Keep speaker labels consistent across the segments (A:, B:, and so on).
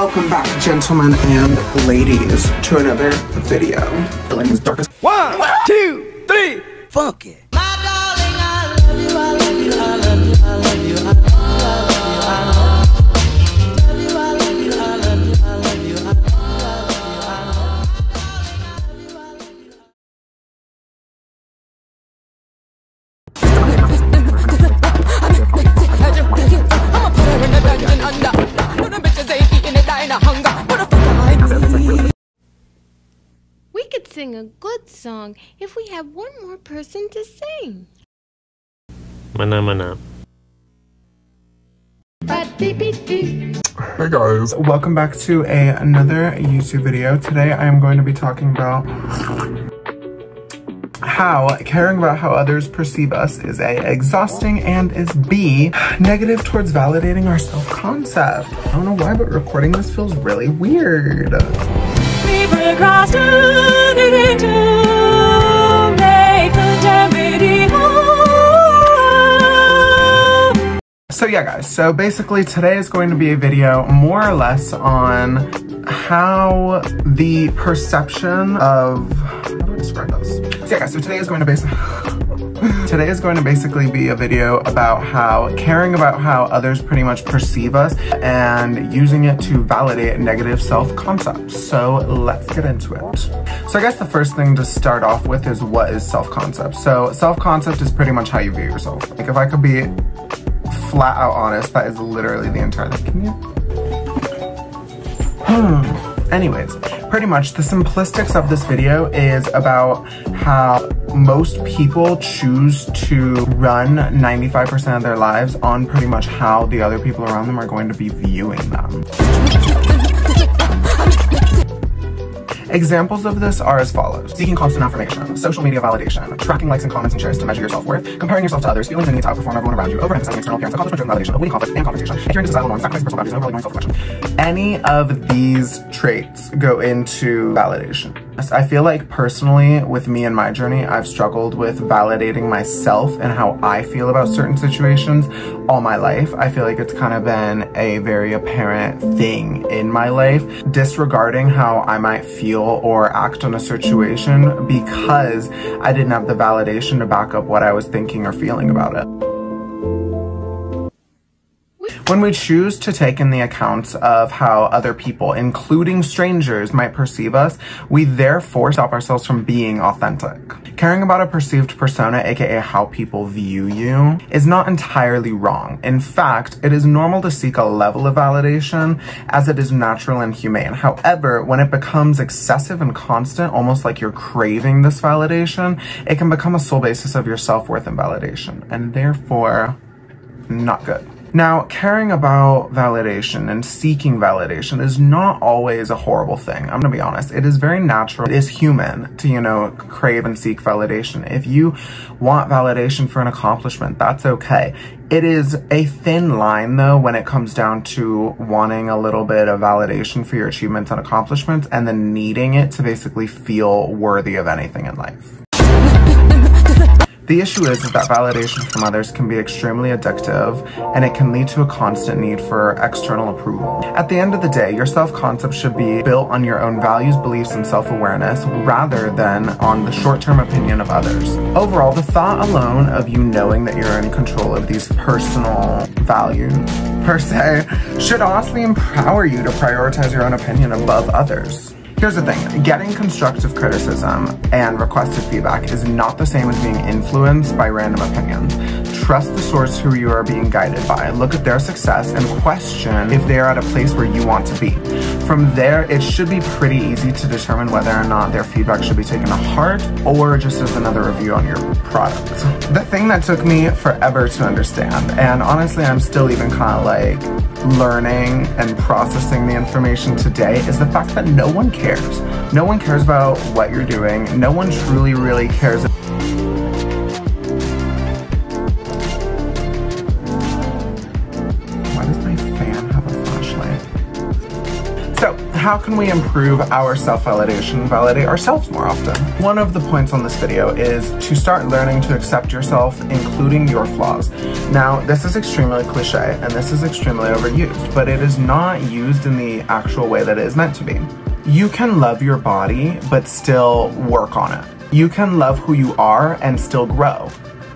A: Welcome back, gentlemen and ladies, to another video.
B: One, two, three, funk it.
C: Sing a good song if we had one more person to sing.
D: Mana-mana.
A: Hey guys, welcome back to a, another YouTube video. Today I am going to be talking about how caring about how others perceive us is A, exhausting and is B, negative towards validating our self-concept. I don't know why, but recording this feels really weird.
E: We procrastinated to make the damn video.
A: So yeah guys, so basically today is going to be a video more or less on how the perception of, this? So yeah so today is going to basically, today is going to basically be a video about how caring about how others pretty much perceive us and using it to validate negative self-concepts. So let's get into it. So I guess the first thing to start off with is what is self-concept? So self-concept is pretty much how you view yourself. Like if I could be flat out honest, that is literally the entire thing. Can you? Hmm. Anyways, pretty much the simplistics of this video is about how most people choose to run 95% of their lives on pretty much how the other people around them are going to be viewing them. Examples of this are as follows. Seeking constant affirmation, social media validation, tracking likes and comments and shares to measure your self-worth, comparing yourself to others, feeling the need to outperform everyone around you, overemphasizing external appearance, accomplishment driven validation, avoiding conflict and confrontation, adhering to societal norms, sacrificing personal values, and overall ignoring self-reflection. Any of these traits go into validation. I feel like personally, with me and my journey, I've struggled with validating myself and how I feel about certain situations all my life. I feel like it's kind of been a very apparent thing in my life, disregarding how I might feel or act on a situation because I didn't have the validation to back up what I was thinking or feeling about it. When we choose to take in the accounts of how other people, including strangers, might perceive us, we therefore stop ourselves from being authentic. Caring about a perceived persona, aka how people view you, is not entirely wrong. In fact, it is normal to seek a level of validation as it is natural and humane. However, when it becomes excessive and constant, almost like you're craving this validation, it can become a sole basis of your self-worth and validation, and therefore, not good. Now, caring about validation and seeking validation is not always a horrible thing. I'm gonna be honest. It is very natural. It is human to, you know, crave and seek validation. If you want validation for an accomplishment, that's okay. It is a thin line though when it comes down to wanting a little bit of validation for your achievements and accomplishments and then needing it to basically feel worthy of anything in life. The issue is that validation from others can be extremely addictive and it can lead to a constant need for external approval. At the end of the day, your self-concept should be built on your own values, beliefs, and self-awareness rather than on the short-term opinion of others. Overall, the thought alone of you knowing that you're in control of these personal values, per se, should honestly empower you to prioritize your own opinion above others. Here's the thing, getting constructive criticism and requested feedback is not the same as being influenced by random opinions. Trust the source who you are being guided by. Look at their success and question if they are at a place where you want to be. From there, it should be pretty easy to determine whether or not their feedback should be taken to heart or just as another review on your product. The thing that took me forever to understand, and honestly I'm still even kind of like learning and processing the information today, is the fact that no one cares. No one cares about what you're doing. No one truly, really cares. How can we improve our self-validation validate ourselves more often? One of the points on this video is to start learning to accept yourself, including your flaws. Now, this is extremely cliche and this is extremely overused, but it is not used in the actual way that it is meant to be. You can love your body, but still work on it. You can love who you are and still grow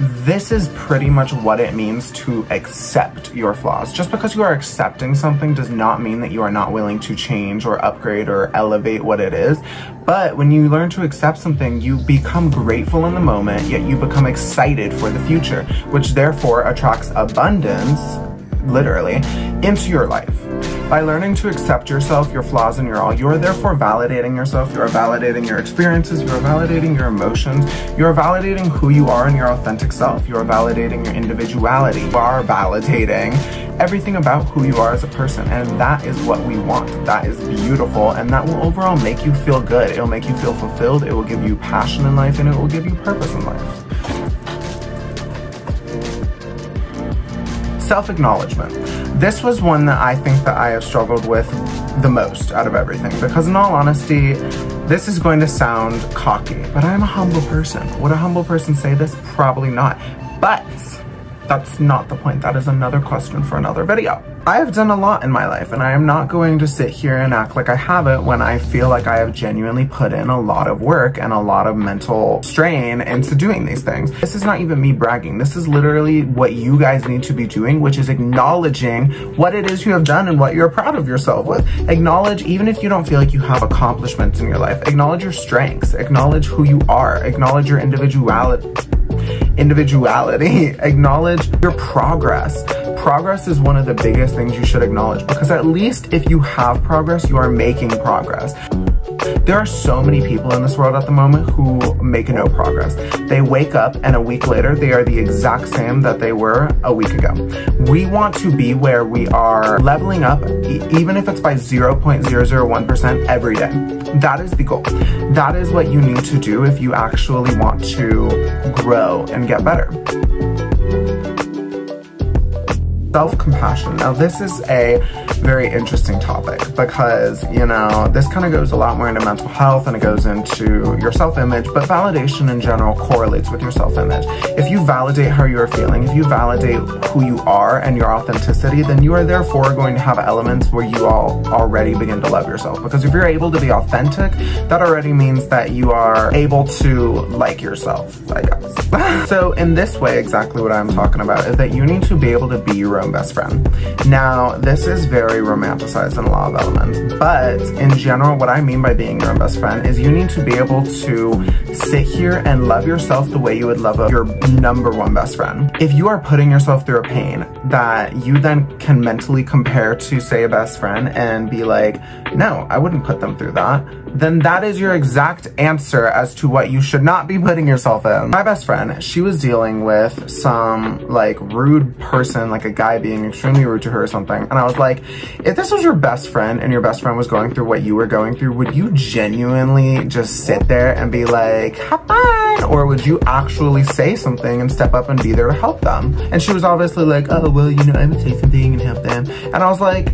A: this is pretty much what it means to accept your flaws. Just because you are accepting something does not mean that you are not willing to change or upgrade or elevate what it is. But when you learn to accept something, you become grateful in the moment, yet you become excited for the future, which therefore attracts abundance, literally, into your life. By learning to accept yourself, your flaws, and your all, you are therefore validating yourself, you are validating your experiences, you are validating your emotions, you are validating who you are and your authentic self, you are validating your individuality, you are validating everything about who you are as a person, and that is what we want. That is beautiful, and that will overall make you feel good. It will make you feel fulfilled, it will give you passion in life, and it will give you purpose in life. self-acknowledgement. This was one that I think that I have struggled with the most out of everything because in all honesty, this is going to sound cocky, but I'm a humble person. Would a humble person say this? Probably not. But that's not the point. That is another question for another video. I have done a lot in my life and I am not going to sit here and act like I haven't when I feel like I have genuinely put in a lot of work and a lot of mental strain into doing these things. This is not even me bragging. This is literally what you guys need to be doing, which is acknowledging what it is you have done and what you're proud of yourself with. Acknowledge, even if you don't feel like you have accomplishments in your life, acknowledge your strengths, acknowledge who you are, acknowledge your individuality individuality. acknowledge your progress. Progress is one of the biggest things you should acknowledge because at least if you have progress, you are making progress. There are so many people in this world at the moment who make no progress. They wake up and a week later, they are the exact same that they were a week ago. We want to be where we are leveling up, even if it's by 0.001% every day. That is the goal. That is what you need to do if you actually want to grow and get better. Self-compassion. Now this is a very interesting topic because, you know, this kind of goes a lot more into mental health and it goes into your self-image, but validation in general correlates with your self-image. If you validate how you're feeling, if you validate who you are and your authenticity, then you are therefore going to have elements where you all already begin to love yourself. Because if you're able to be authentic, that already means that you are able to like yourself, I guess. so in this way, exactly what I'm talking about is that you need to be able to be your own best friend. Now, this is very romanticized in a lot of elements, but in general, what I mean by being your own best friend is you need to be able to sit here and love yourself the way you would love your number one best friend. If you are putting yourself through a pain that you then can mentally compare to, say, a best friend and be like, no, I wouldn't put them through that, then that is your exact answer as to what you should not be putting yourself in. My best friend, she was dealing with some like rude person, like a guy being extremely rude to her or something. And I was like, if this was your best friend and your best friend was going through what you were going through, would you genuinely just sit there and be like, have fun? Or would you actually say something and step up and be there to help them? And she was obviously like, oh, well, you know, I would say something and help them. And I was like,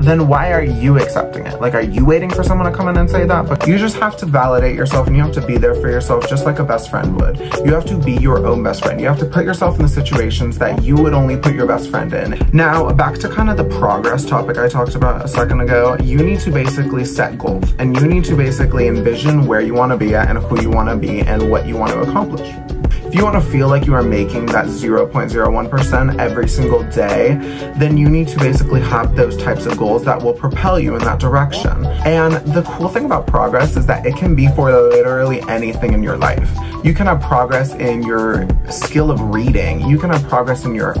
A: then why are you accepting it? Like, are you waiting for someone to come in and say that? But you just have to validate yourself and you have to be there for yourself just like a best friend would. You have to be your own best friend. You have to put yourself in the situations that you would only put your best friend in. Now, back to kind of the progress topic I talked about a second ago, you need to basically set goals and you need to basically envision where you want to be at and who you want to be and what you want to accomplish. If you want to feel like you are making that 0.01% every single day, then you need to basically have those types of goals that will propel you in that direction. And the cool thing about progress is that it can be for literally anything in your life. You can have progress in your skill of reading. You can have progress in your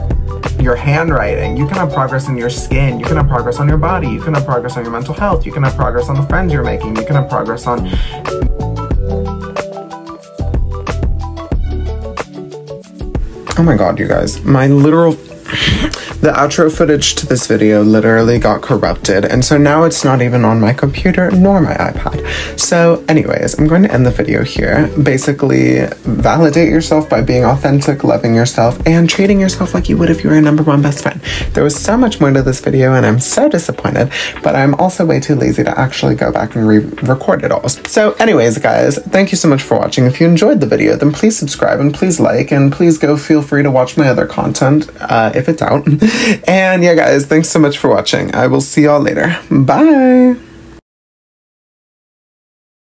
A: your handwriting. You can have progress in your skin. You can have progress on your body. You can have progress on your mental health. You can have progress on the friends you're making. You can have progress on Oh my god, you guys. My literal The outro footage to this video literally got corrupted, and so now it's not even on my computer nor my iPad. So, anyways, I'm going to end the video here. Basically, validate yourself by being authentic, loving yourself, and treating yourself like you would if you were a number one best friend. There was so much more to this video, and I'm so disappointed, but I'm also way too lazy to actually go back and re-record it all. So, anyways, guys, thank you so much for watching. If you enjoyed the video, then please subscribe and please like, and please go feel free to watch my other content uh, if it's out. and yeah, guys, thanks so much for watching. I will see y'all later. Bye.